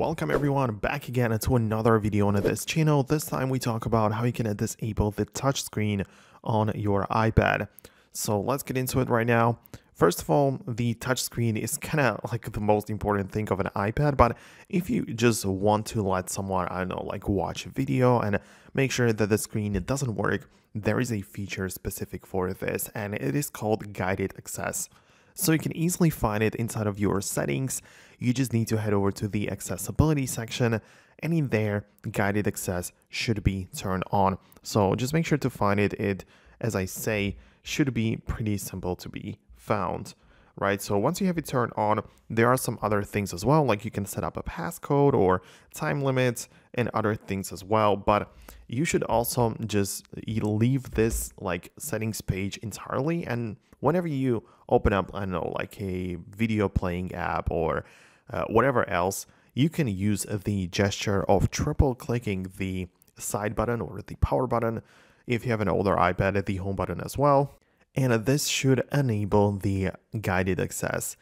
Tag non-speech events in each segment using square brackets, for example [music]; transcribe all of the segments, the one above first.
Welcome everyone back again to another video on this channel. This time we talk about how you can disable the touchscreen on your iPad. So let's get into it right now. First of all, the touchscreen is kind of like the most important thing of an iPad, but if you just want to let someone, I don't know, like watch a video and make sure that the screen doesn't work, there is a feature specific for this and it is called guided access. So you can easily find it inside of your settings. You just need to head over to the accessibility section and in there, guided access should be turned on. So just make sure to find it. It, as I say, should be pretty simple to be found right? So once you have it turned on, there are some other things as well, like you can set up a passcode or time limits and other things as well. But you should also just leave this like settings page entirely. And whenever you open up, I don't know, like a video playing app or uh, whatever else, you can use the gesture of triple clicking the side button or the power button. If you have an older iPad, the home button as well and this should enable the guided access.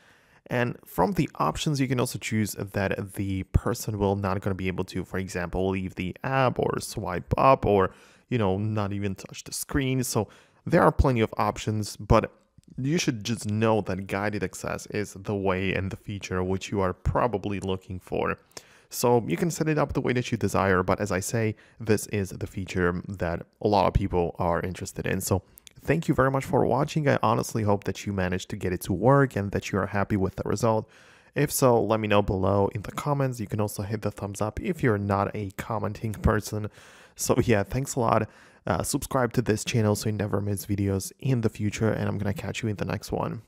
And from the options, you can also choose that the person will not going to be able to, for example, leave the app or swipe up or, you know, not even touch the screen. So there are plenty of options, but you should just know that guided access is the way and the feature which you are probably looking for. So you can set it up the way that you desire, but as I say, this is the feature that a lot of people are interested in. So Thank you very much for watching. I honestly hope that you managed to get it to work and that you are happy with the result. If so, let me know below in the comments. You can also hit the thumbs up if you're not a commenting [laughs] person. So yeah, thanks a lot. Uh, subscribe to this channel so you never miss videos in the future and I'm gonna catch you in the next one.